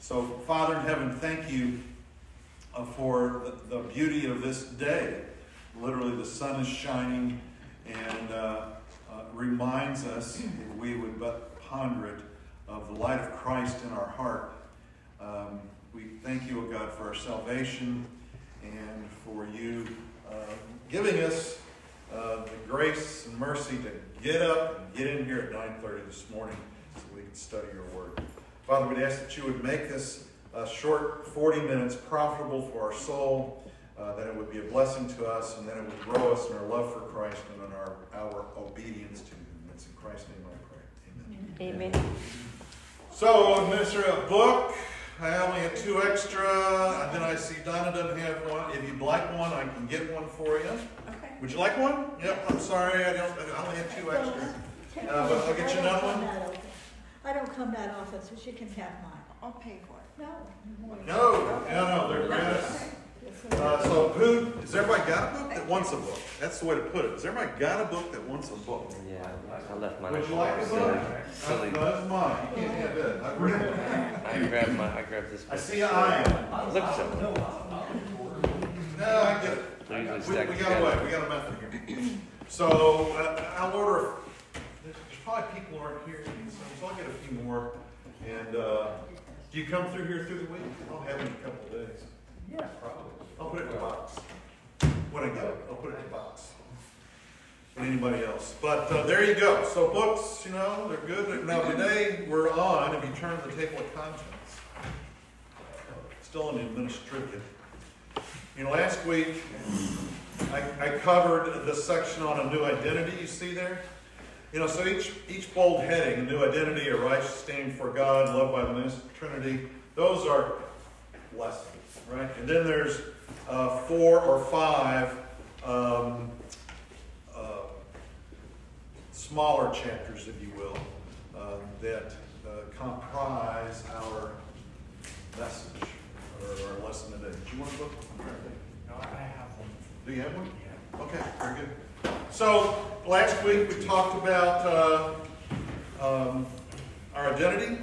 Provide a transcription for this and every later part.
So, Father in heaven, thank you uh, for the, beauty of this day. Literally, the sun is shining and uh, uh, reminds us, if we would but ponder it, of the light of Christ in our heart. Um, we thank you, O God, for our salvation and for you uh, giving us uh, the grace and mercy to get up and get in here at 9.30 this morning so we can study your word. Father, we'd ask that you would make this uh, short 40 minutes profitable for our soul, uh, that it would be a blessing to us, and that it would grow us in our love for Christ and in our, our obedience to him. It's in Christ's name I pray. Amen. Amen. So, administer a book. I only have two extra, and then I see Donna doesn't have one. If you'd like one, I can get one for you. Okay. Would you like one? Yep, I'm sorry, I don't, I only have two extra. Uh, but I'll get you another one. I don't come that often, so she can have mine. I'll pay for it. No. No, no, no, they're gratis. Uh, so who, has everybody got a book that wants a book? That's the way to put it. Has everybody got a book that wants a book? Yeah, I left mine. Would you like a book? Silly. No, that's mine. You can't have that. I I grabbed my, I grabbed this book. I see an eye Look so. No, I get it. We, we got away. We got a method here. So uh, I'll order. There's probably people who aren't here, so I'll get a few more. And uh, do you come through here through the week? I'll have them in a couple of days. Yeah, probably. I'll put it in a box. When I get it, I'll put it in a box. And anybody else. But uh, there you go. So books, you know, they're good. Now today we're on, if you turn to the table of contents, still in the administrative. You know, last week I, I covered the section on a new identity you see there. You know, so each, each bold heading, a new identity, a righteous standing for God, loved by the Trinity, those are lessons, right? And then there's uh, four or five um, uh, smaller chapters, if you will, uh, that uh, comprise our message or our lesson today. Do you want to look? No, I have one. Do you have one? Yeah. Okay, very good. So last week we talked about uh, um, our identity.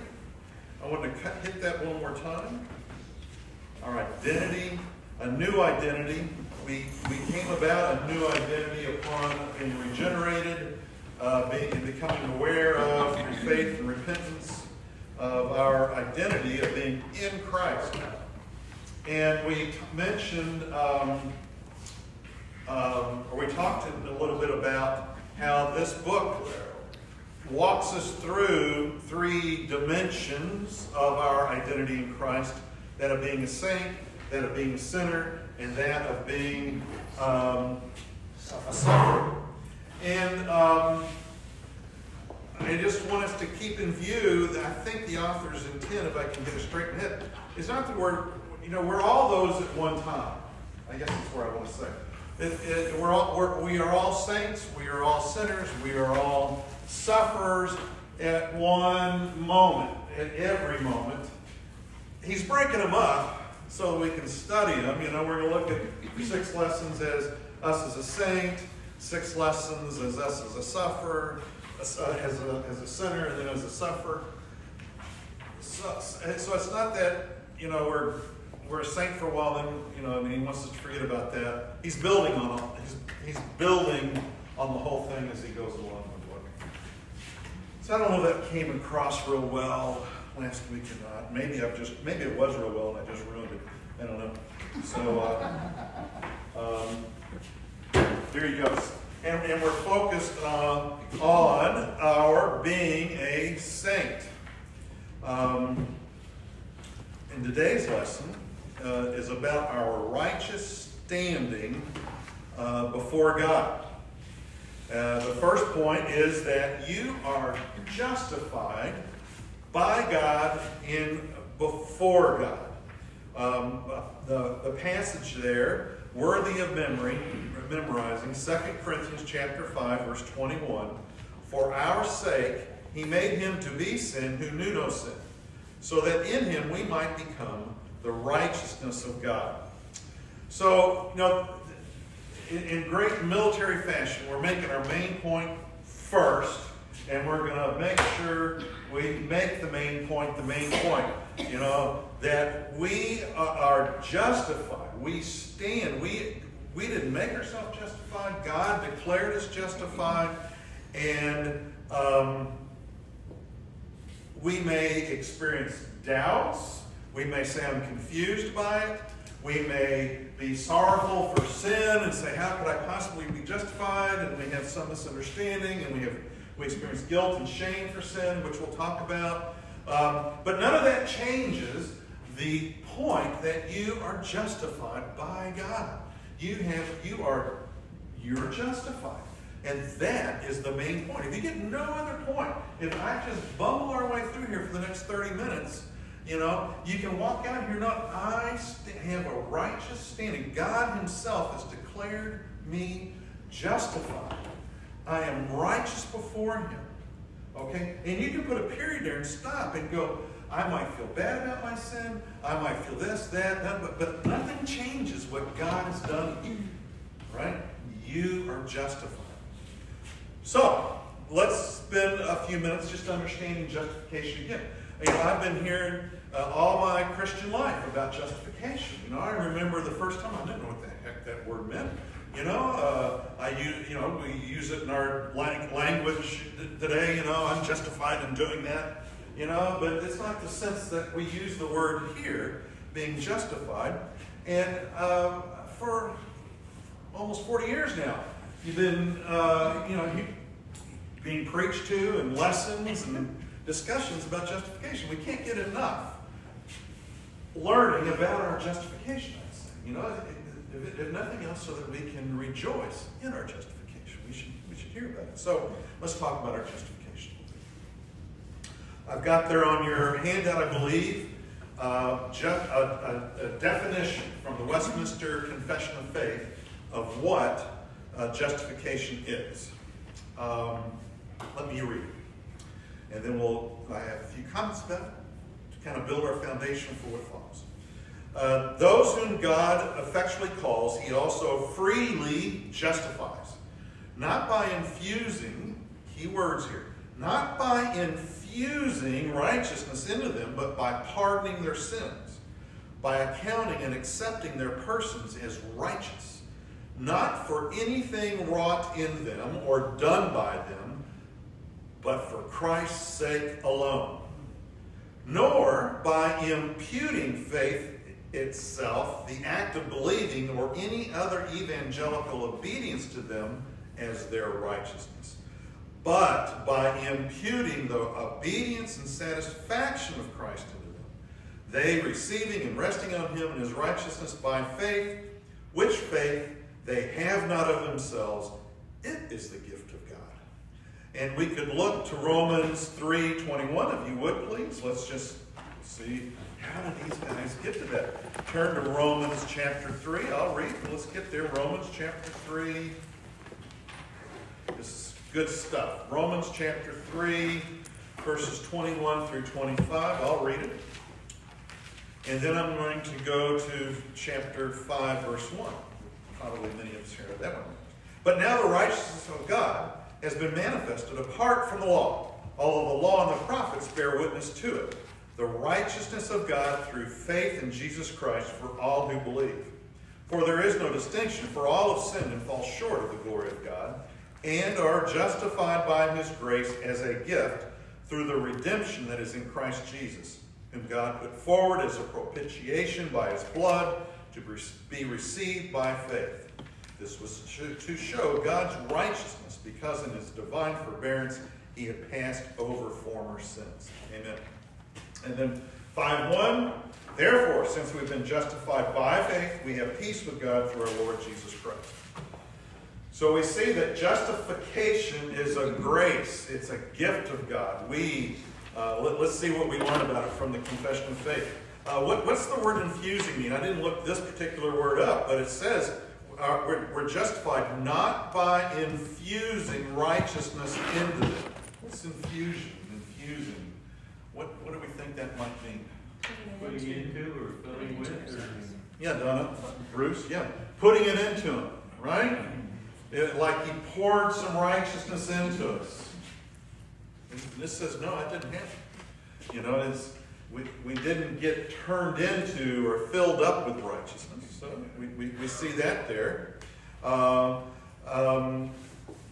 I want to hit that one more time. Our identity, a new identity. We, we came about a new identity upon being regenerated, uh, being and becoming aware of through faith and repentance of our identity of being in Christ. And we mentioned um, um, or we talked a little bit about how this book walks us through three dimensions of our identity in Christ that of being a saint, that of being a sinner, and that of being um, a sufferer. And um, I just want us to keep in view that I think the author's intent, if I can get it straight in is not that we're, you know, we're all those at one time. I guess that's where I want to say. It, it, we're all, we're, we are all saints, we are all sinners, we are all sufferers at one moment, at every moment. He's breaking them up so we can study them. You know, we're going to look at six lessons as us as a saint, six lessons as us as a sufferer, uh, as a, as a sinner, and then as a sufferer. So, so it's not that, you know, we're we're a saint for a while, then you know, and he wants us to forget about that. He's building on he's, he's building on the whole thing as he goes along the book. So I don't know if that came across real well last week or not. Maybe I've just maybe it was real well and I just ruined it. I don't know. So uh, um, there you go. And, and we're focused uh, on our being a saint. Um, in today's lesson, uh, is about our righteous standing uh, before God. Uh, the first point is that you are justified by God in before God. Um, the, the passage there, worthy of memory, memorizing, 2 Corinthians chapter 5, verse 21. For our sake he made him to be sin who knew no sin, so that in him we might become the righteousness of God. So, you know, in, in great military fashion, we're making our main point first, and we're going to make sure we make the main point the main point. You know, that we are justified. We stand. We, we didn't make ourselves justified. God declared us justified. And um, we may experience doubts. We may say, I'm confused by it. We may be sorrowful for sin and say, How could I possibly be justified? And we have some misunderstanding and we have we experience guilt and shame for sin, which we'll talk about. Um, but none of that changes the point that you are justified by God. You have you are you're justified. And that is the main point. If you get no other point, if I just bumble our way through here for the next 30 minutes, you know, you can walk out here not, I have a righteous standing. God Himself has declared me justified. I am righteous before Him. Okay? And you can put a period there and stop and go, I might feel bad about my sin. I might feel this, that, that, but, but nothing changes what God has done. Right? You are justified. So, let's spend a few minutes just understanding justification again. You know, I've been hearing uh, all my Christian life about justification. You know, I remember the first time I didn't know what the heck that word meant. You know, uh, I use, you know, we use it in our language today. You know, I'm justified in doing that. You know, but it's not the sense that we use the word here, being justified. And uh, for almost 40 years now, you've been, uh, you know, being preached to and lessons and discussions about justification. We can't get enough learning about our justification, I'd say. You know, if, if nothing else, so that we can rejoice in our justification. We should, we should hear about it. So let's talk about our justification. I've got there on your handout, I believe, uh, a, a, a, definition from the Westminster Confession of Faith of what uh, justification is. Um, let me read it. And then we'll, I have a few comments about it to kind of build our foundation for what follows. Uh, those whom God effectually calls, he also freely justifies. Not by infusing, key words here, not by infusing righteousness into them, but by pardoning their sins, by accounting and accepting their persons as righteous, not for anything wrought in them or done by them, but for Christ's sake alone nor by imputing faith itself, the act of believing, or any other evangelical obedience to them as their righteousness, but by imputing the obedience and satisfaction of Christ to them, they receiving and resting on him and his righteousness by faith, which faith they have not of themselves, it is the gift. And we could look to Romans 3.21, if you would, please. Let's just see, how did these guys get to that? Turn to Romans chapter 3. I'll read. Let's get there. Romans chapter 3. This is good stuff. Romans chapter 3, verses 21 through 25. I'll read it. And then I'm going to go to chapter 5, verse 1. Probably many of us here that one. But now the righteousness of God has been manifested apart from the law, although the law and the prophets bear witness to it. The righteousness of God through faith in Jesus Christ for all who believe. For there is no distinction, for all have sinned and fall short of the glory of God, and are justified by his grace as a gift through the redemption that is in Christ Jesus, whom God put forward as a propitiation by his blood to be received by faith. This was to show God's righteousness because in his divine forbearance he had passed over former sins. Amen. And then 5.1, Therefore, since we've been justified by faith, we have peace with God through our Lord Jesus Christ. So we see that justification is a grace. It's a gift of God. We, uh, let, us see what we learn about it from the Confession of Faith. Uh, what, what's the word infusing mean? I didn't look this particular word up, but it says uh, we're, we're, justified not by infusing righteousness into them. What's infusion? Infusing. What, what do we think that might mean? Putting into or filling with? Or... Yeah, Donna, Bruce, yeah. Putting it into him, right? It, like he poured some righteousness into us. And this says, no, I didn't have it. You know, it's we, we didn't get turned into or filled up with righteousness. So we, we, we see that there. Um, um,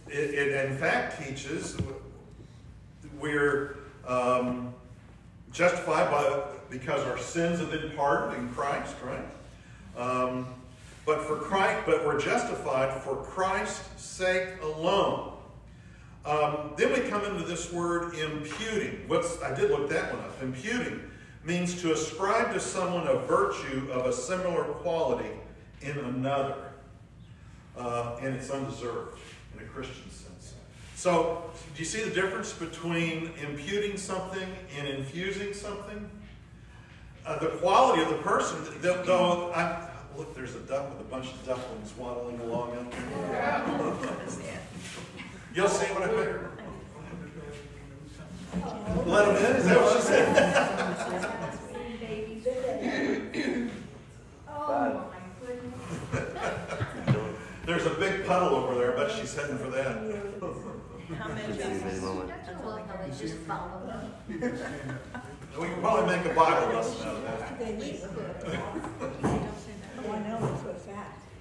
it, it in fact teaches we're um, justified by because our sins have been pardoned in Christ, right? Um, but for Christ, but we're justified for Christ's sake alone. Um, then we come into this word imputing. What's I did look that one up. Imputing means to ascribe to someone a virtue of a similar quality in another, uh, and it's undeserved in a Christian sense. So, do you see the difference between imputing something and infusing something? Uh, the quality of the person, though, I, look, there's a duck with a bunch of ducklings waddling along out there. You'll see what I put. Let them in? Is that what she said? There's a big puddle over there, but she's heading for that. How many. We can probably make a Bible lesson out of that. I.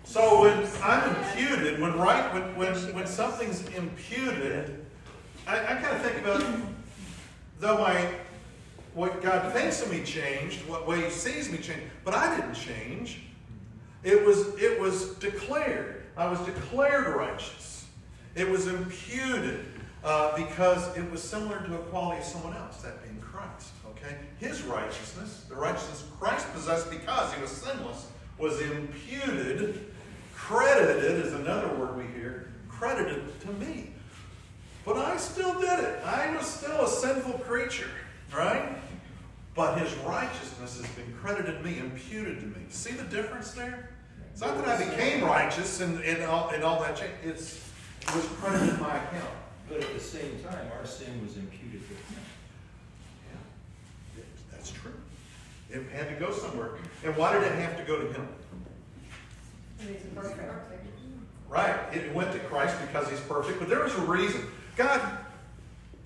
So when I'm imputed, when right, when, when, when something's imputed, I, I kind of think about, though my, what God thinks of me changed, what way He sees me changed, but I didn't change. It was, it was declared. I was declared righteous. It was imputed uh, because it was similar to a quality of someone else, that being Christ. Okay, His righteousness, the righteousness Christ possessed because He was sinless, was imputed, credited is another word we hear, credited to me. But I still did it. I was still a sinful creature, right? But his righteousness has been credited to me, imputed to me. See the difference there? It's not that I became righteous and, and, all, and all that change. It's, it was credited in my account. But at the same time, our sin was imputed to him. Yeah, that's true. It had to go somewhere. And why did it have to go to him? He's perfect. Right. It went to Christ because he's perfect, but there was a reason. God,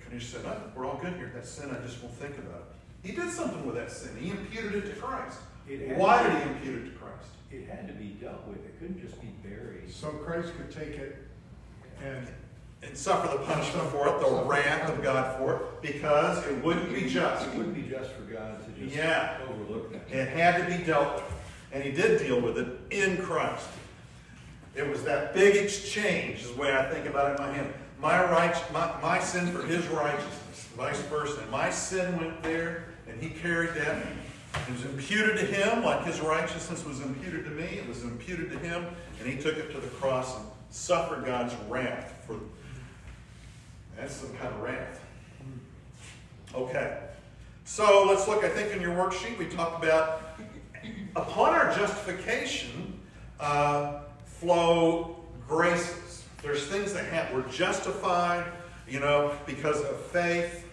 can you say, no, we're all good here. That sin, I just won't think about it. He did something with that sin. He imputed it to Christ. It Why to did he impute it to Christ? It had to be dealt with, it couldn't just be buried. So Christ could take it and And suffer the punishment for it, the wrath of God for it, because it wouldn't be just. It wouldn't be just for God to just Yeah. overlook that. It had to be dealt with. And he did deal with it in Christ. It was that big exchange, is the way I think about it in my hand. My, right, my, my sin for his righteousness, vice versa. My sin went there, and he carried that. It was imputed to him, like his righteousness was imputed to me. It was imputed to him, and he took it to the cross and suffered God's wrath for. That's some kind of wrath. Okay. So let's look, I think in your worksheet, we talked about upon our justification uh, flow graces. There's things that happen. We're justified, you know, because of faith.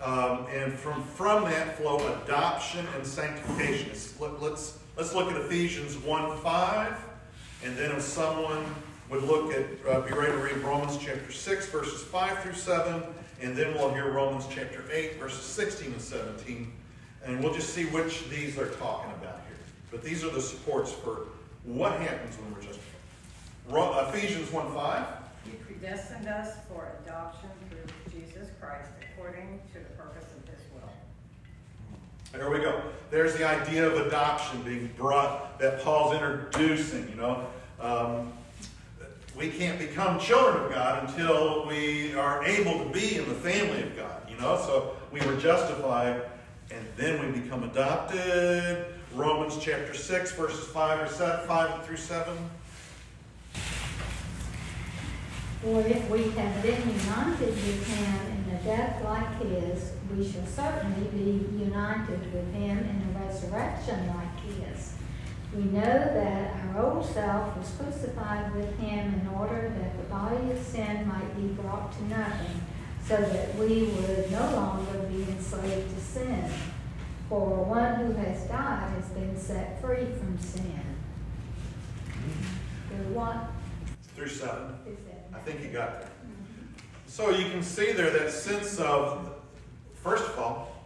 Um, and from, from that flow adoption and sanctification. Let's, let, let's, let's look at Ephesians 1 5. And then if someone would look at, uh, be ready to read Romans chapter 6, verses 5 through 7. And then we'll hear Romans chapter 8, verses 16 and 17. And we'll just see which these they're talking about here. But these are the supports for what happens when we're justified. Ephesians 1 5. He predestined us for adoption through Jesus Christ according to the purpose of his will. There we go. There's the idea of adoption being brought, that Paul's introducing, you know. Um, we can't become children of God until we are able to be in the family of God, you know. So we were justified, and then we become adopted. Romans chapter 6, verses 5, or 7, 5 through 7. For if we have been united with him in a death like his, we shall certainly be united with him in a resurrection like his. We know that our old self was crucified with him in order that the body of sin might be brought to nothing, so that we would no longer be enslaved to sin. For one who has died has been set free from sin. Hmm. Through what Through 7. I think you got there. Mm-hmm. So you can see there that sense of, first of all,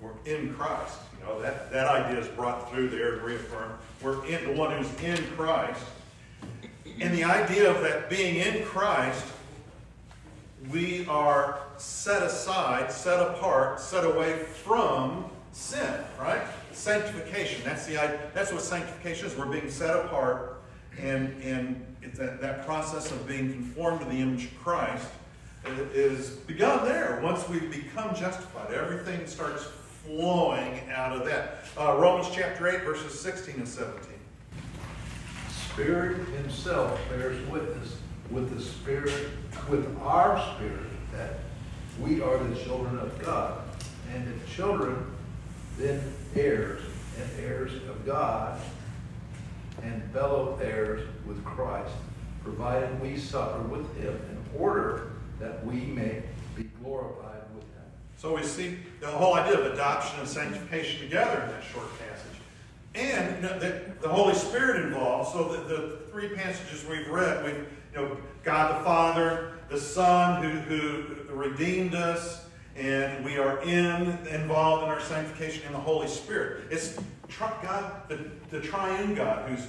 we're in Christ. You know, that, that idea is brought through there and reaffirmed. We're in the one who's in Christ. And the idea of that being in Christ, we are set aside, set apart, set away from sin, right? Sanctification. That's the idea. That's what sanctification is. We're being set apart, and and it's that, that process of being conformed to the image of Christ is begun there. Once we've become justified, everything starts flowing out of that. Uh, Romans chapter 8, verses 16 and 17. Spirit himself bears witness with the spirit, with our spirit, that we are the children of God. And if children, then heirs, and heirs of God, and fellow heirs with Christ, provided we suffer with him in order that we may be glorified with him. So we see the whole idea of adoption and sanctification together in that short passage. And you know, the, the Holy Spirit involved. So the, the three passages we've read, we've, you know, God the Father, the Son who, who redeemed us, and we are in involved in our sanctification in the Holy Spirit. It's God, the, the triune God who's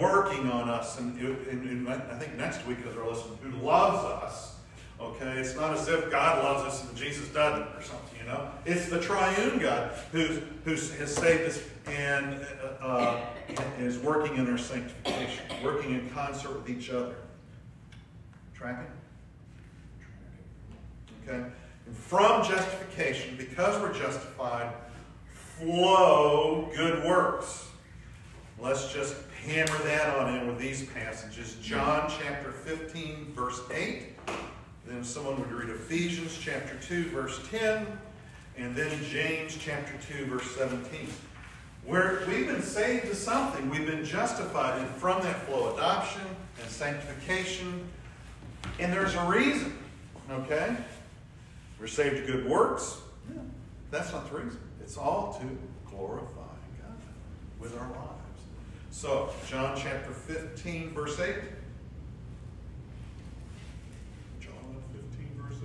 working on us, and, and, and I think next week as our lesson, who loves us. Okay, it's not as if God loves us and Jesus doesn't, or something. You know, it's the triune God who's who has saved us and uh, is working in our sanctification, working in concert with each other. Tracking? Okay? And from justification, because we're justified, flow good works. Let's just hammer that on in with these passages. John chapter 15, verse 8. Then someone would read Ephesians chapter 2, verse 10. And then James chapter 2, verse 17. Where we've been saved to something, we've been justified, and from that flow adoption and sanctification. And there's a reason, okay? We're saved to good works. Yeah, that's not the reason. It's all to glorify God with our lives. So, John chapter 15, verse 8. John 15, verse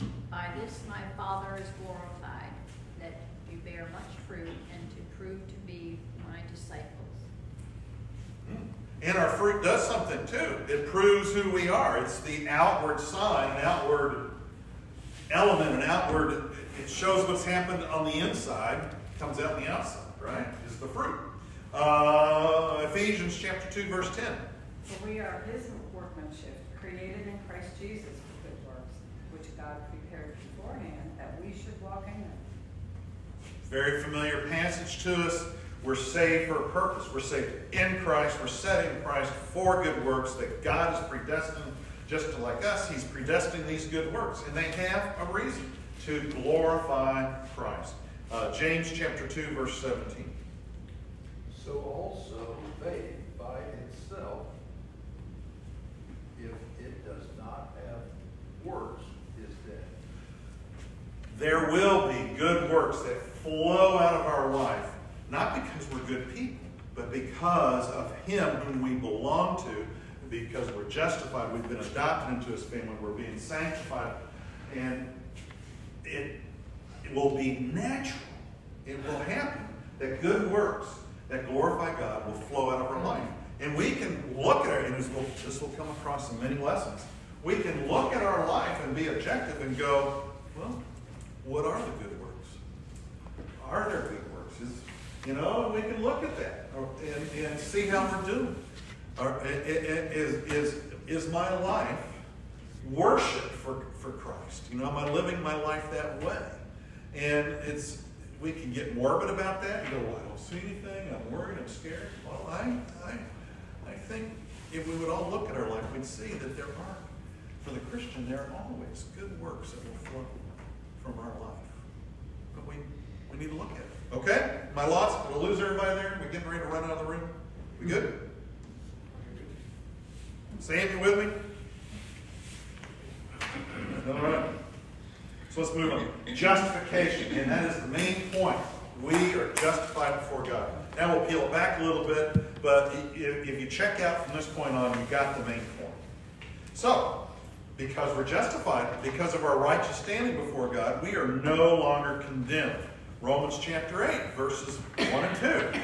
8. By this my Father is glorified, that you bear much fruit and to prove to be my disciples. Hmm. And our fruit does something too. It proves who we are. It's the outward sign, an outward element, an outward, it shows what's happened on the inside, comes out on the outside, right? Is the fruit. Uh, Ephesians chapter 2, verse 10. For we are his workmanship, created in Christ Jesus for good works, which God prepared beforehand that we should walk in them. Very familiar passage to us. We're saved for a purpose. We're saved in Christ. We're set in Christ for good works that God has predestined. Just like us, He's predestined these good works. And they have a reason to glorify Christ. Uh, James chapter 2, verse 17. So also faith by itself, if it does not have works, is dead. There will be good works that flow out of our life, not because we're good people, but because of Him whom we belong to, because we're justified, we've been adopted into His family, we're being sanctified, and it, it will be natural. It will happen that good works that glorify God will flow out of our life. And we can look at it, and this will, this will come across in many lessons. We can look at our life and be objective and go, well, what are the good works? Are there good works? Is, you know, we can look at that and, and see how we're doing. Or, is, is, is my life worship for, for Christ? You know, am I living my life that way? And it's we can get morbid about that and go, well, I don't see anything, I'm worried, I'm scared. Well, I, I, I think if we would all look at our life, we'd see that there are, for the Christian, there are always good works that will flow from our life. But we, we need to look at it. Okay? My lost, we'll lose everybody there. We getting ready to run out of the room? We good? Sam, you with me? All right. So let's move on. Justification, and that is the main point. We are justified before God. Now we'll peel back a little bit, but if, you check out from this point on, you got the main point. So, because we're justified, because of our righteous standing before God, we are no longer condemned. Romans chapter 8, verses 1 and 2.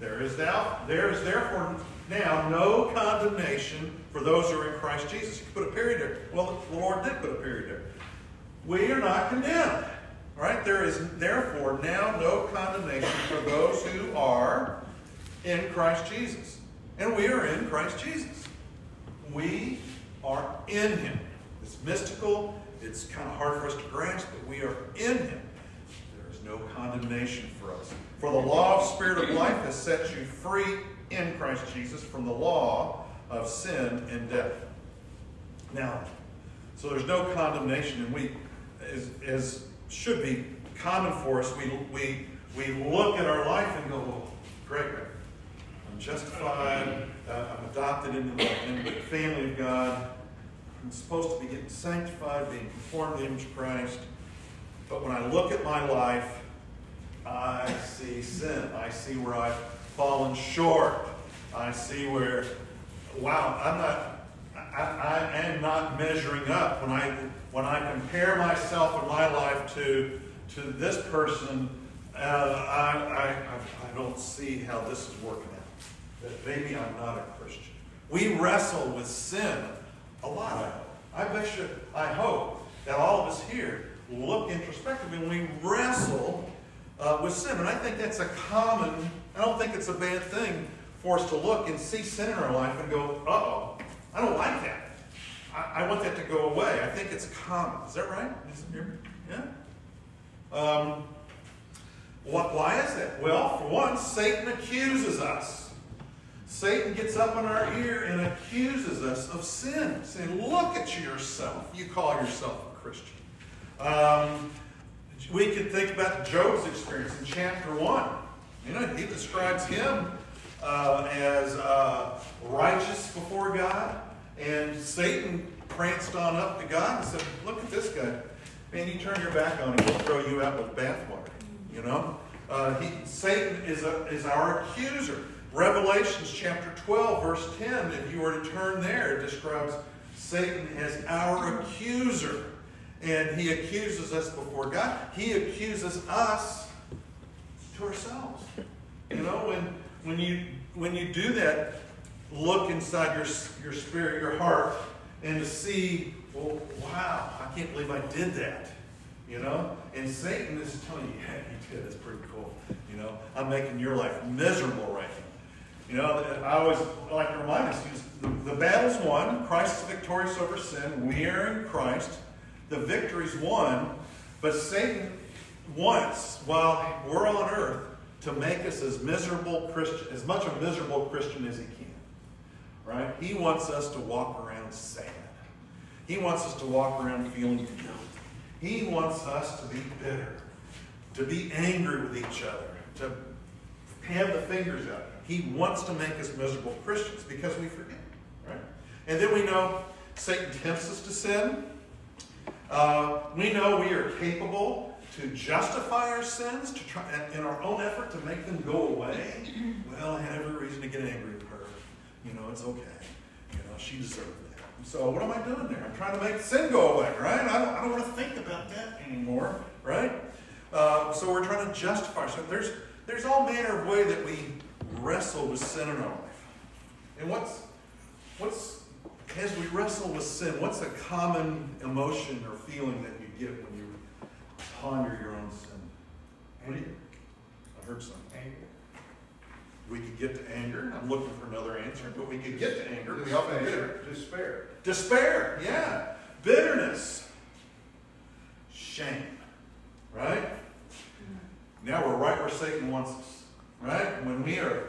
There is now, there is therefore now no condemnation for those who are in Christ Jesus. You could put a period there. Well, the Lord did put a period there. We are not condemned. All right? There is therefore now no condemnation for those who are in Christ Jesus. And we are in Christ Jesus. We are in Him. It's mystical. It's kind of hard for us to grasp, but we are in Him. There is no condemnation for us. For the law of Spirit of life has set you free in Christ Jesus from the law of sin and death. Now, so there's no condemnation, and we, as, as should be common for us, we, we, we look at our life and go, well, great, I'm justified, uh, I'm adopted into the, into the family of God, I'm supposed to be getting sanctified, being conformed to the image of Christ. But when I look at my life, I see sin. I see where I've fallen short. I see where, wow, I'm not, I, I am not measuring up. When I, when I compare myself and my life to, to this person, uh, I, I, I don't see how this is working out. That maybe I'm not a Christian. We wrestle with sin a lot, I. I bet you, I hope that all of us here look introspectively and we wrestle uh, with sin. And I think that's a common, I don't think it's a bad thing for us to look and see sin in our life and go, uh oh, I don't like that. I, I want that to go away. I think it's common. Is that right? Yeah? Um, what, why is that? Well, for one, Satan accuses us. Satan gets up in our ear and accuses us of sin, saying, Look at yourself. You call yourself a Christian. Um, we could think about Job's experience in chapter 1. You know, he describes him uh, as uh, righteous before God, and Satan pranced on up to God and said, Look at this guy. Man, you turn your back on him, he'll throw you out with bathwater. You know? Uh, he, Satan is, a, is our accuser. Revelations chapter 12, verse 10, if you were to turn there, it describes Satan as our accuser. And he accuses us before God. He accuses us to ourselves. You know, when, when, you, when you do that, look inside your, your spirit, your heart, and to see, well, wow, I can't believe I did that. You know? And Satan is telling you, yeah, you did. That's pretty cool. You know, I'm making your life miserable right now. You know, I always like to remind us, the, the battle's won. Christ is victorious over sin. We are in Christ. The victory's won. But Satan wants, while we're on earth, to make us as miserable Christian, as much a miserable Christian as he can. Right? He wants us to walk around sad. He wants us to walk around feeling guilty. He wants us to be bitter, to be angry with each other, to have the fingers out. He wants to make us miserable Christians because we forget, right? And then we know Satan tempts us to sin. Uh, we know we are capable to justify our sins, to try in our own effort to make them go away. Well, I had every reason to get angry with her. You know, it's okay. You know, she deserved that. So what am I doing there? I'm trying to make sin go away, right? I don't, I don't want to think about that anymore, right? Uh, so we're trying to justify. So there's there's all manner of way that we wrestle with sin in our life. And what's what's as we wrestle with sin, what's a common emotion or feeling that you get when you ponder your own sin? What do you? I heard something. Anger. We could get to anger. I'm looking for another answer, but we could get to anger. We often do. Despair, despair. Despair, yeah. Bitterness. Shame. Right? Now we're right where Satan wants us. Right? When we are,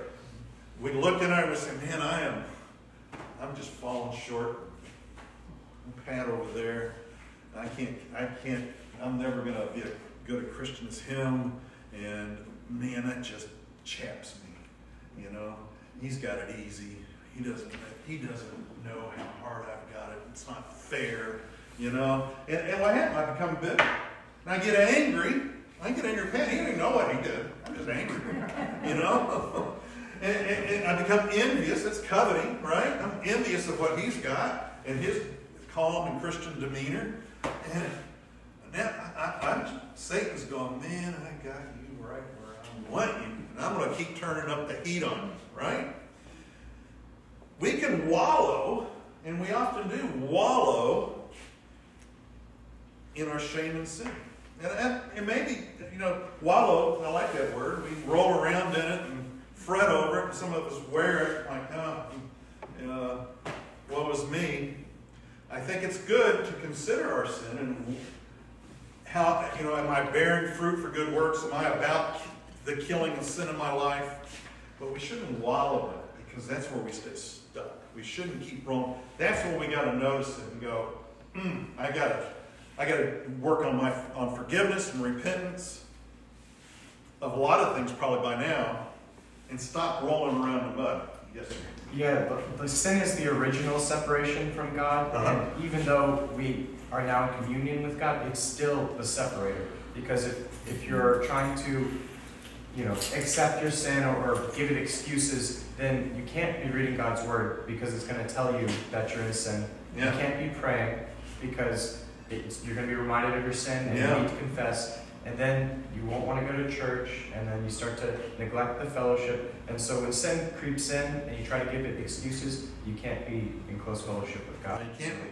we look in our and we say, man, I am, I'm just falling short. I'm Pat over there. I can't, I can't, I'm never going to be a good a Christian as him. And man, that just chaps me. You know, he's got it easy. He doesn't, he doesn't know how hard I've got it. It's not fair. You know, and, and what happened? I become bitter. And I get angry. I get angry. Pat, he didn't know what he did. I'm just angry. You know? and, and, and I become envious. It's coveting, right? I'm envious of what he's got and his calm and Christian demeanor. And now, I, I, Satan's going, man, I got you right where I want you. And I'm going to keep turning up the heat on you, right? We can wallow, and we often do wallow in our shame and sin. And, and, and maybe, you know, wallow, I like that word. We roll around in it and fret over it, and some of us wear it like, oh, uh, what was me? I think it's good to consider our sin and how, you know, am I bearing fruit for good works? Am I about the killing of sin in my life? But we shouldn't wallow in it because that's where we stay stuck. We shouldn't keep rolling. That's when we got to notice it and go, hmm, I got to, I got to work on my on forgiveness and repentance of a lot of things probably by now, and stop rolling around in the mud. Yes. Sir. Yeah, but the sin is the original separation from God, Uh-huh. and even though we are now in communion with God, it's still the separator. Because if, if you're trying to, you know, accept your sin or, or give it excuses, then you can't be reading God's word because it's going to tell you that you're in sin. Yeah. You can't be praying because you're going to be reminded of your sin and Yeah. you need to confess. And then you won't want to go to church, and then you start to neglect the fellowship. And so when sin creeps in and you try to give it excuses, you can't be in close fellowship with God. You can't be.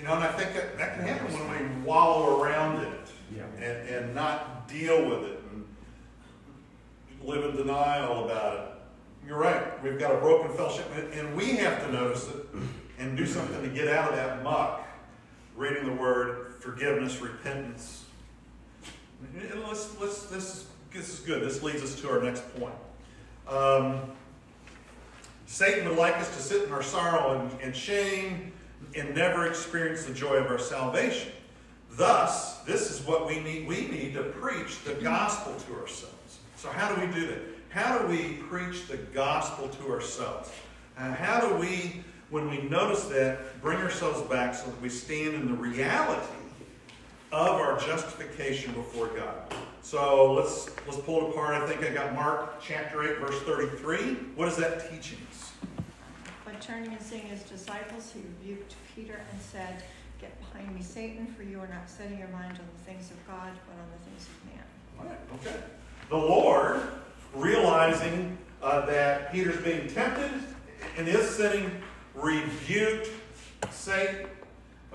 You know, and I think that, that can happen when we wallow around in it Yeah. and, and not deal with it and live in denial about it. You're right. We've got a broken fellowship, and- and we have to notice it and do something to get out of that muck. Reading the word, forgiveness, repentance. Let's, let's, this, is, this is good. This leads us to our next point. Um, Satan would like us to sit in our sorrow and, and shame and never experience the joy of our salvation. Thus, this is what we need. We need to preach the gospel to ourselves. So, how do we do that? How do we preach the gospel to ourselves? Uh, how do we, when we notice that, bring ourselves back so that we stand in the reality of our justification before God? So let's let's pull it apart. I think I got Mark chapter 8, verse 33. What is that teaching us? By turning and seeing his disciples, he rebuked Peter and said, Get behind me, Satan, for you are not setting your mind on the things of God, but on the things of man. All right, okay. The Lord, realizing uh, that Peter's being tempted and is sinning, rebuked Satan.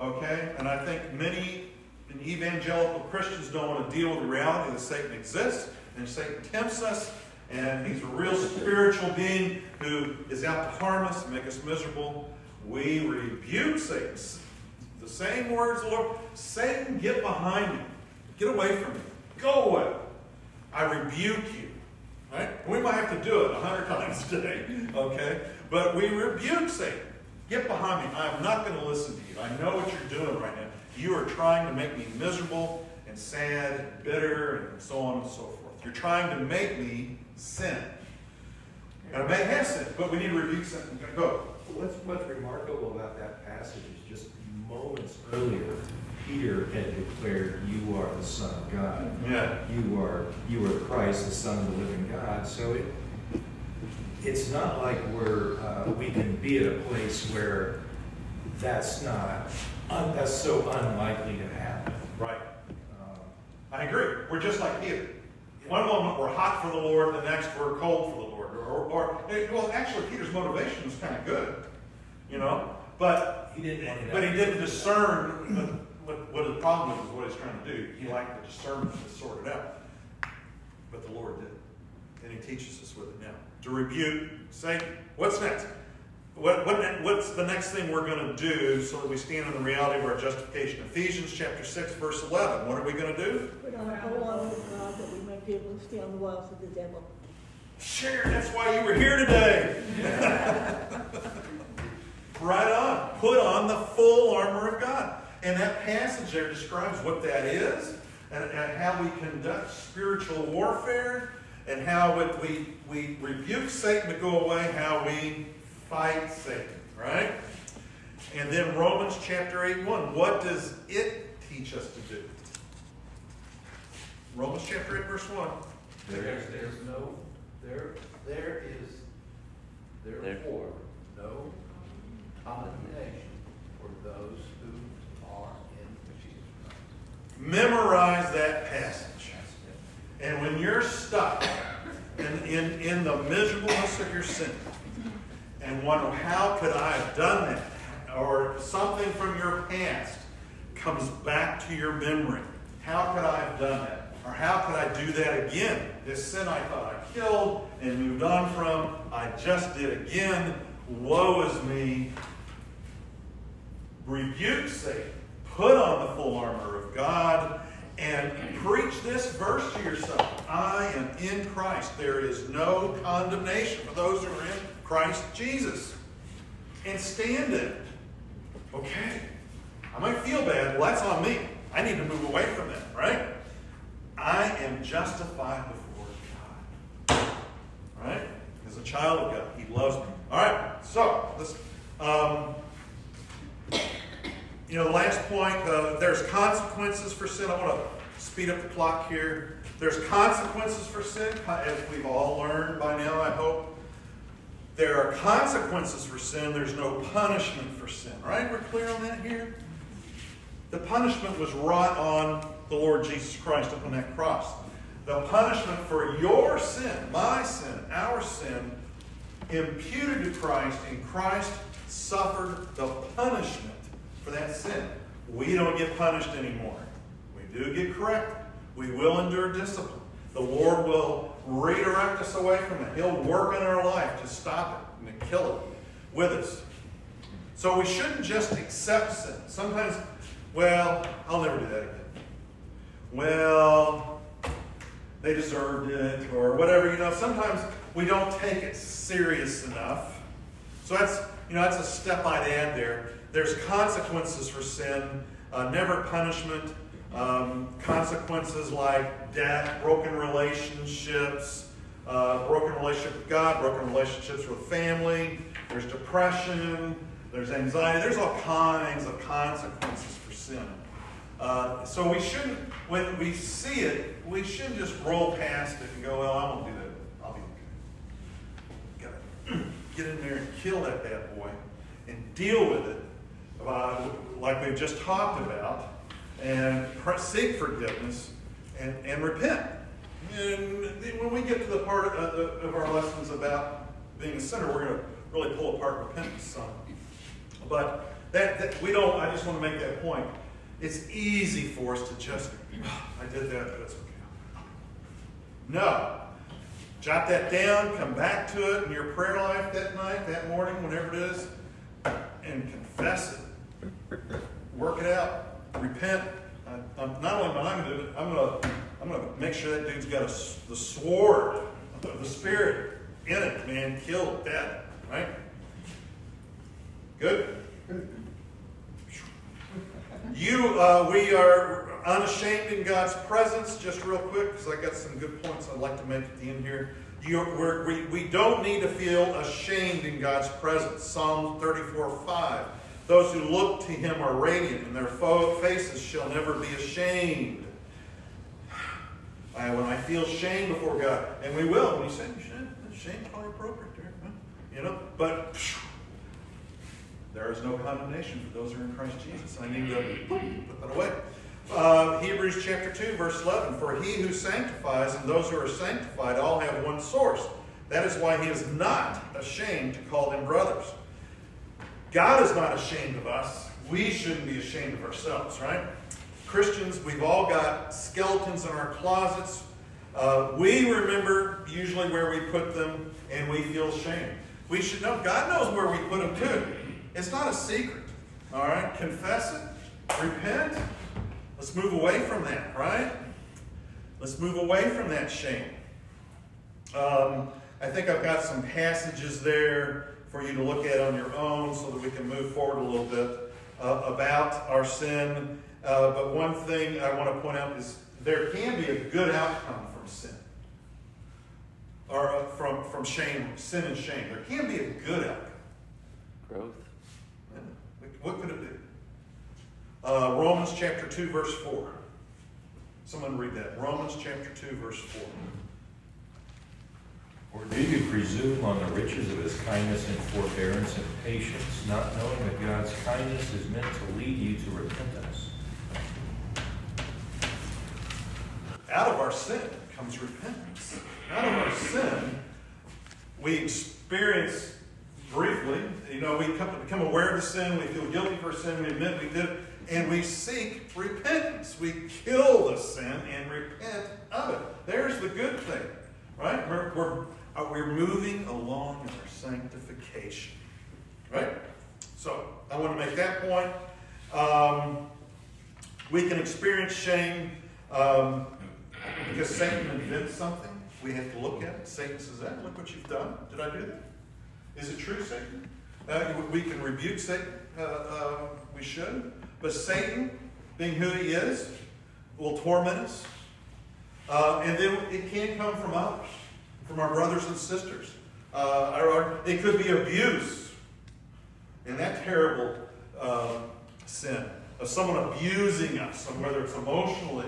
Okay? And I think many evangelical Christians don't want to deal with the reality that Satan exists and Satan tempts us and he's a real spiritual being who is out to harm us, and make us miserable. We rebuke Satan. The same words, Lord, Satan, get behind me. Get away from me. Go away. I rebuke you. Right? We might have to do it a hundred times today, okay? But we rebuke Satan. Get behind me. I am not going to listen to you. I know what you're doing right now. You are trying to make me miserable and sad and bitter and so on and so forth. You're trying to make me sin. And I may have sinned, but we need to rebuke Satan. Go. What's, what's remarkable about that passage is just moments earlier, Peter had declared, you are the Son of God. Yeah. You are, you are Christ, the Son of the living God. So it, it's not like we're, uh, we can be at a place where that's not, un, that's so unlikely to happen. Right. Um, I agree. We're just like Peter. One moment we're hot for the Lord, the next we're cold for the Lord. Or, or, well, actually, Peter's motivation was kind of good, you know. But He didn't but he didn't discern what, what, what the problem was. what he's trying to do. He liked the discernment to sort it out. But the Lord did. And he teaches us with it now. To rebuke, say, what's next? What, what, what's the next thing we're going to do so that we stand in the reality of our justification? Ephesians chapter 6, verse 11. What are we going to do? Put on the whole armor of God that we may be able to stand the wiles of the devil. Sure, that's why you were here today. right on. Put on the full armor of God. And that passage there describes what that is and, and how we conduct spiritual warfare and how it, we, we rebuke Satan to go away, how we fight Satan, right? And then Romans chapter 8 1. What does it teach us to do? Romans chapter 8, verse 1. There is, there's no, there, there is, therefore, no condemnation for those who are in Jesus Christ. And when you're stuck in, in, in the miserableness of your sin and wonder, how could I have done that? Or something from your past comes back to your memory. How could I have done that? Or how could I do that again? This sin I thought I killed and moved on from, I just did again. Woe is me. Rebuke Satan. Put on the full armor of God and preach this verse to yourself. I am in Christ. There is no condemnation for those who are in Christ Jesus. And stand in it. Okay. I might feel bad. Well, that's on me. I need to move away from that, right? I am justified before God. Right? As a child of God. He loves me. All right. So, let's. Um, you know, last point, uh, there's consequences for sin. I want to speed up the clock here. There's consequences for sin, as we've all learned by now, I hope. There are consequences for sin. There's no punishment for sin. Right? We're clear on that here? The punishment was wrought on the Lord Jesus Christ upon that cross. The punishment for your sin, my sin, our sin, imputed to Christ, and Christ suffered the punishment for that sin. We don't get punished anymore. We do get corrected. We will endure discipline. The Lord will redirect us away from it. He'll work in our life to stop it and to kill it with us. So we shouldn't just accept sin. Sometimes, well, I'll never do that again. Well, they deserved it, or whatever. You know, sometimes we don't take it serious enough. So that's, you know, that's a step I'd add there. There's consequences for sin, uh, never punishment. Um, consequences like death, broken relationships, uh, broken relationship with God, broken relationships with family. There's depression. There's anxiety. There's all kinds of consequences for sin. Uh, so we shouldn't, when we see it, we shouldn't just roll past it and go, well, I won't do that. I'll be okay. Gotta get in there and kill that bad boy and deal with it uh, like we've just talked about and seek forgiveness and, and repent. And when we get to the part of, of our lessons about being a sinner, we're going to really pull apart repentance some. But that, that, we don't, I just want to make that point. It's easy for us to just, I did that, but it's okay. No. Jot that down, come back to it in your prayer life that night, that morning, whenever it is, and confess it. Work it out. Repent. I, I'm, not only am I going to do it, I'm going to I'm going to make sure that dude's got a, the sword of the Spirit in it, man. Kill that, right? Good? You, uh, we are unashamed in God's presence. Just real quick, because I got some good points I'd like to make at the end here. We we, don't need to feel ashamed in God's presence. Psalm 34 5. Those who look to him are radiant, and their faces shall never be ashamed. I, when I feel shame before God, and we will, when you say shame, shame probably appropriate there, you know, but there is no condemnation for those who are in Christ Jesus. I need to put that away. Uh, Hebrews chapter 2, verse 11. For he who sanctifies and those who are sanctified all have one source. That is why he is not ashamed to call them brothers. God is not ashamed of us. We shouldn't be ashamed of ourselves, right? Christians, we've all got skeletons in our closets. Uh, we remember usually where we put them and we feel shame. We should know, God knows where we put them too. It's not a secret. All right? Confess it. Repent. Let's move away from that, right? Let's move away from that shame. Um, I think I've got some passages there for you to look at on your own so that we can move forward a little bit uh, about our sin. Uh, but one thing I want to point out is there can be a good outcome from sin. Or uh, from, from shame, sin and shame. There can be a good outcome. Growth. What could it be? Uh, Romans chapter 2, verse 4. Someone read that. Romans chapter 2, verse 4. Or do you presume on the riches of his kindness and forbearance and patience, not knowing that God's kindness is meant to lead you to repentance? Out of our sin comes repentance. Out of our sin we experience briefly, you know, we come, become aware of the sin, we feel guilty for sin, we admit we did it, and we seek repentance. We kill the sin and repent of it. There's the good thing, right? We're, we're, uh, we're moving along in our sanctification, right? So I want to make that point. Um, we can experience shame um, because Satan invents something. We have to look at it. Satan says, that, look what you've done. Did I do that? Is it true, Satan? Uh, we can rebuke Satan. Uh, uh, we should. But Satan, being who he is, will torment us. Uh, and then it can come from others, from our brothers and sisters. Uh, or, it could be abuse. And that terrible uh, sin of someone abusing us, whether it's emotionally,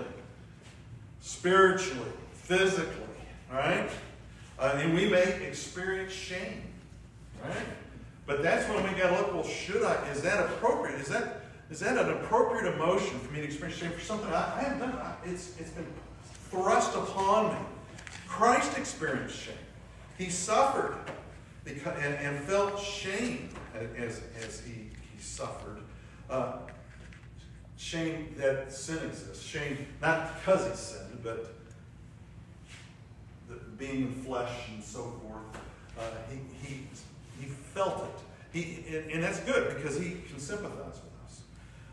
spiritually, physically, right? Uh, and we may experience shame, right? But that's when we got to look. Well, should I? Is that appropriate? Is that is that an appropriate emotion for me to experience shame for something I, I haven't done? I, it's it's been thrust upon me. Christ experienced shame. He suffered because, and, and felt shame as, as he, he suffered. Uh, shame that sin exists. Shame not because he sinned, but the, being in flesh and so forth. Uh, he, he, he felt it. He, and, and that's good because he can sympathize with us.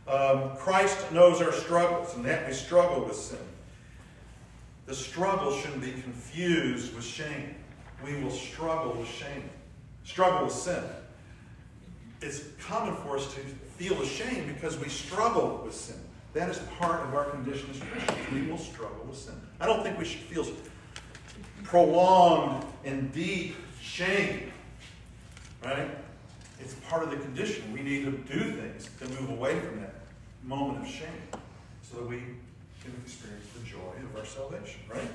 Um, Christ knows our struggles and that we struggle with sin. The struggle shouldn't be confused with shame. We will struggle with shame, struggle with sin. It's common for us to feel ashamed because we struggle with sin. That is part of our condition as Christians. We will struggle with sin. I don't think we should feel prolonged and deep shame. Right? It's part of the condition. We need to do things to move away from that moment of shame so that we can experience the joy of our salvation, right?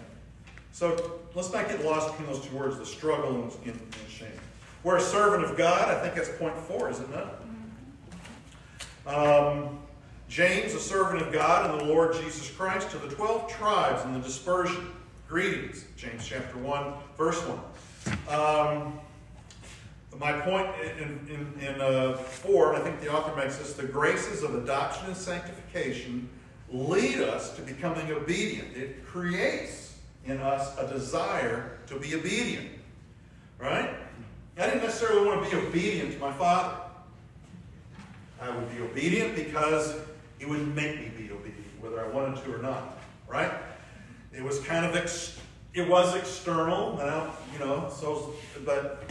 So let's not get lost between those two words, the struggle and, and, and shame. We're a servant of God. I think that's point four, is it not? Um, James, a servant of God and the Lord Jesus Christ, to the 12 tribes in the dispersion. Greetings, James chapter 1, verse 1. Um, my point in, in, in uh, 4, I think the author makes this the graces of adoption and sanctification lead us to becoming obedient. It creates in us a desire to be obedient. Right? I didn't necessarily want to be obedient to my father. I would be obedient because he would make me be obedient, whether I wanted to or not. Right? It was kind of ex- it was external, you know. So, but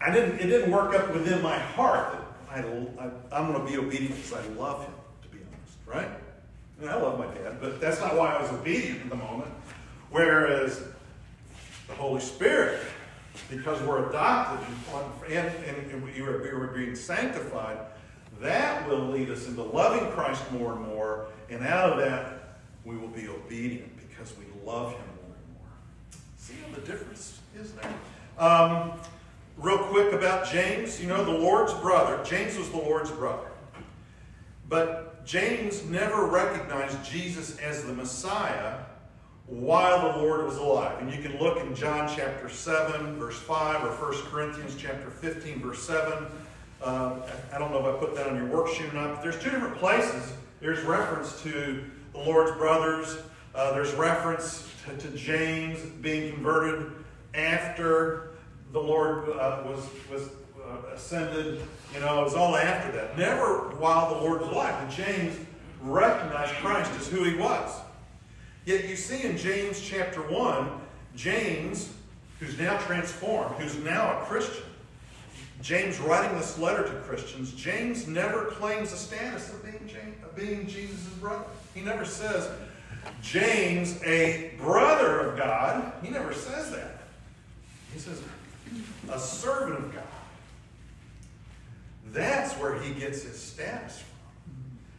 I didn't. It didn't work up within my heart that I, I, I'm going to be obedient because I love him. To be honest, right? And I love my dad, but that's not why I was obedient in the moment. Whereas the Holy Spirit, because we're adopted and, and, and we, were, we were being sanctified, that will lead us into loving Christ more and more. And out of that, we will be obedient because we love Him more and more. See how the difference is there? Um, real quick about James. You know, the Lord's brother. James was the Lord's brother. But James never recognized Jesus as the Messiah while the Lord was alive. And you can look in John chapter 7, verse 5, or 1 Corinthians chapter 15, verse 7. Um, I don't know if I put that on your worksheet or not, but there's two different places. There's reference to the Lord's brothers. Uh, there's reference to, to, James being converted after the Lord uh, was, was uh, Uh, ascended. You know, it was all after that. Never while the Lord was alive did James recognize Christ as who he was. Yet you see in James chapter 1, James, who's now transformed, who's now a Christian, James writing this letter to Christians, James never claims the status of being, James, of being Jesus' brother. He never says, James, a brother of God. He never says that. He says, a servant of God. That's where he gets his status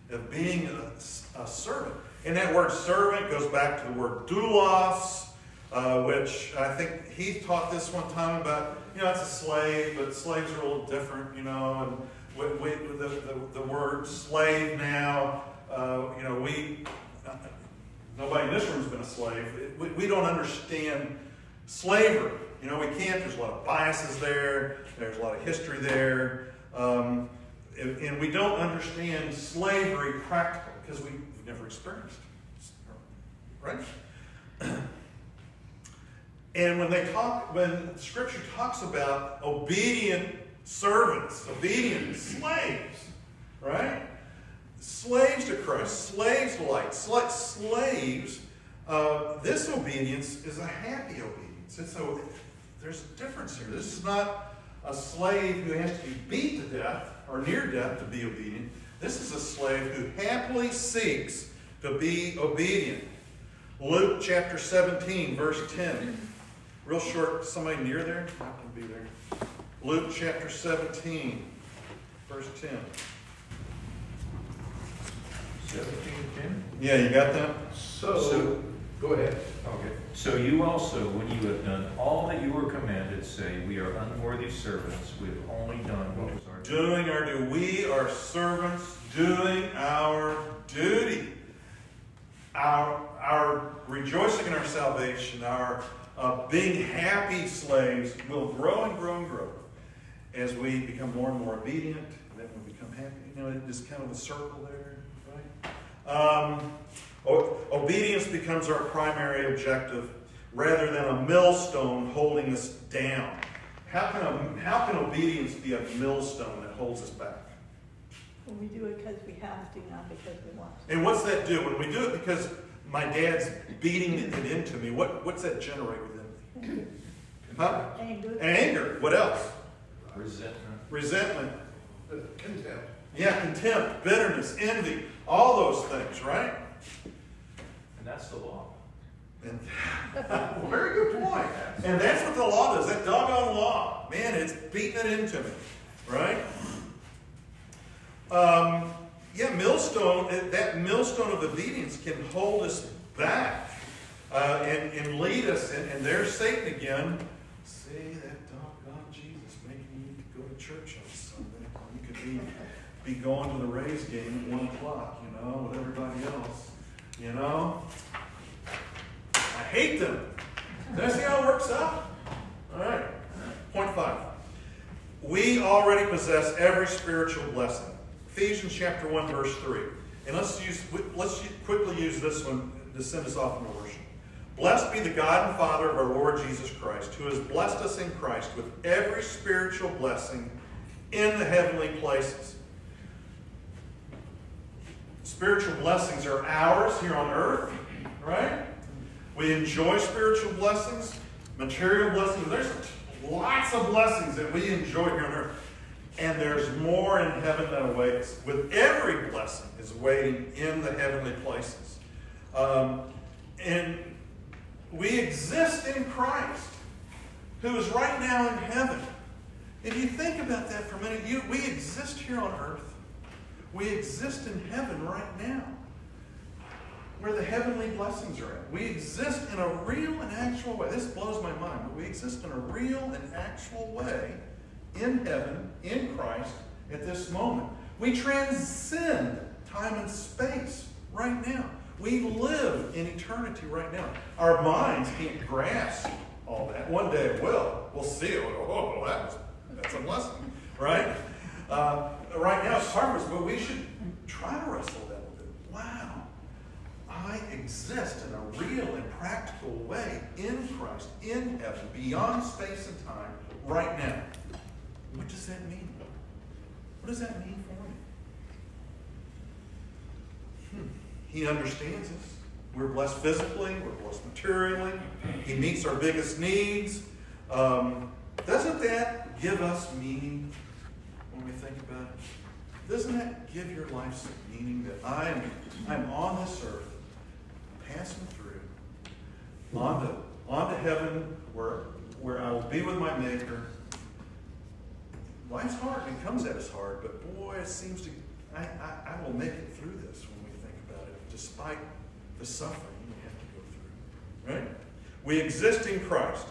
from, of being a, a servant. And that word servant goes back to the word doulos, uh, which I think Heath taught this one time about, you know, it's a slave, but slaves are a little different, you know, and we, we, the, the, the, word slave now, uh, you know, we, nobody in this room has been a slave. We, we don't understand slavery. You know, we can't. There's a lot of biases there. There's a lot of history there. Um, and, and we don't understand slavery practical because we've never experienced it. Right? And when they talk, when Scripture talks about obedient servants, obedient slaves, right? Slaves to Christ, slaves to light, sla- slaves. Uh, this obedience is a happy obedience. It's a, there's a difference here. This is not a slave who has to be beat to death or near death to be obedient. This is a slave who happily seeks to be obedient. Luke chapter 17, verse 10. Real short, somebody near there? I can be there. Luke chapter 17, verse 10. Seventeen ten? Yeah, you got that? So, So- go ahead. Okay. So you also, when you have done all that you were commanded, say, we are unworthy servants, we have only done what was our duty. Doing our duty. We are servants doing our duty. Our, our rejoicing in our salvation, our uh, being happy slaves will grow and grow and grow as we become more and more obedient. And then we become happy. You know, it's kind of a circle there, right? Um, o- obedience becomes our primary objective rather than a millstone holding us down. How can, a, how can obedience be a millstone that holds us back? When we do it because we have to, not because we want to. And what's that do? When we do it because my dad's beating it into me, what, what's that generate within me? Huh? Anger. Anger. What else? Resentment. Resentment. Uh, contempt. Yeah, contempt, bitterness, envy, all those things, right? And that's the law. And, well, very good point. And that's what the law does. That doggone law, man, it's beating it into me, right? Um, yeah, millstone. uh, That millstone of obedience can hold us back uh, and, and lead us. And, and there's Satan again. See that doggone Jesus making you go to church on Sunday. You could be be going to the Rays game at one o'clock, you know, with everybody else. You know. I hate them. Did I see how it works out? All right. Point five. We already possess every spiritual blessing. Ephesians chapter 1, verse 3. And let's use let's quickly use this one to send us off into worship. Blessed be the God and Father of our Lord Jesus Christ, who has blessed us in Christ with every spiritual blessing in the heavenly places. Spiritual blessings are ours here on earth, right? We enjoy spiritual blessings, material blessings. There's lots of blessings that we enjoy here on earth. And there's more in heaven that awaits. With every blessing is waiting in the heavenly places. Um, and we exist in Christ, who is right now in heaven. If you think about that for a minute, you, we exist here on earth. We exist in heaven right now where the heavenly blessings are at. We exist in a real and actual way. This blows my mind, but we exist in a real and actual way in heaven, in Christ, at this moment. We transcend time and space right now. We live in eternity right now. Our minds can't grasp all that. One day it will. We'll see it. Oh, that was, that's a blessing, right? Uh, right now it's hard for us, but we should try to wrestle that with it. Wow. I exist in a real and practical way in Christ, in heaven, beyond space and time, right now. What does that mean? What does that mean for me? Hmm. He understands us. We're blessed physically, we're blessed materially. He meets our biggest needs. Um, doesn't that give us meaning about it? Doesn't that give your life some meaning that I'm, I'm on this earth, passing through, on to, on to heaven where, where I will be with my Maker. Life's hard and it comes at us hard, but boy, it seems to, I, I, I will make it through this when we think about it, despite the suffering we have to go through. Right? We exist in Christ.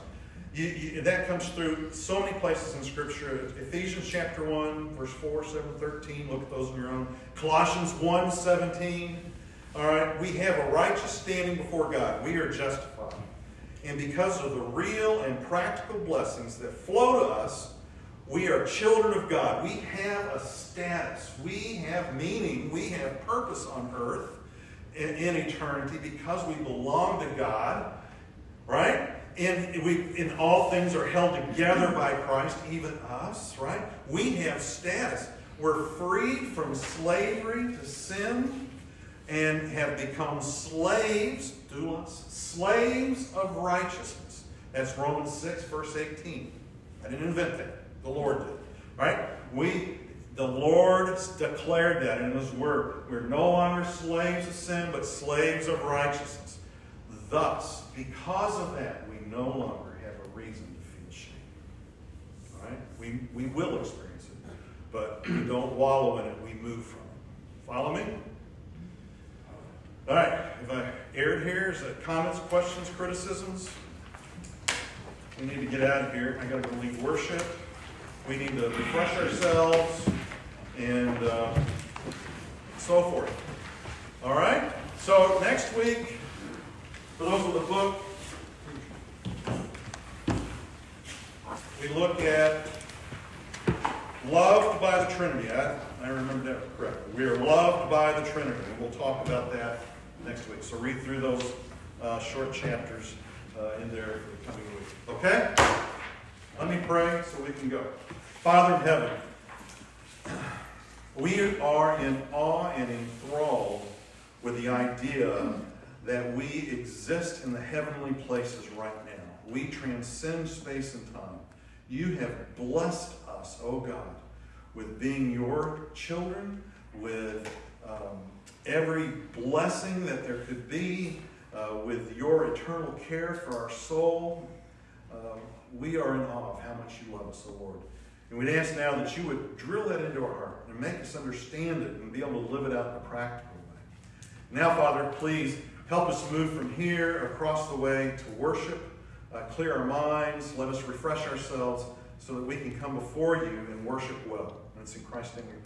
You, you, that comes through so many places in Scripture. Ephesians chapter 1, verse 4, 7, 13. Look at those on your own. Colossians 1, 17. All right. We have a righteous standing before God. We are justified. And because of the real and practical blessings that flow to us, we are children of God. We have a status. We have meaning. We have purpose on earth in, in eternity because we belong to God, right? And we, in all things are held together by Christ, even us, right? We have status. We're freed from slavery to sin and have become slaves, doulos, slaves of righteousness. That's Romans 6, verse 18. I didn't invent that. The Lord did. Right? We, the Lord declared that in His Word. We're no longer slaves of sin, but slaves of righteousness. Thus, because of that, no longer have a reason to feel shame. Right? We, we will experience it, but we don't wallow in it, we move from it. Follow me? All right, if I erred here, is that comments, questions, criticisms? We need to get out of here. I gotta go lead worship. We need to refresh ourselves and uh, so forth. All right? So next week, for those with the book, we look at loved by the Trinity. I, I remember that correctly. We are loved by the Trinity. And we'll talk about that next week. So read through those uh, short chapters uh, in there the coming week. Okay? Let me pray so we can go. Father in heaven, we are in awe and enthralled with the idea that we exist in the heavenly places right now. We transcend space and time. You have blessed us, oh God, with being your children, with um, every blessing that there could be, uh, with your eternal care for our soul. Um, we are in awe of how much you love us, O Lord. And we'd ask now that you would drill that into our heart and make us understand it and be able to live it out in a practical way. Now, Father, please help us move from here across the way to worship. Uh, clear our minds. Let us refresh ourselves so that we can come before you and worship well. And it's in Christ's name we.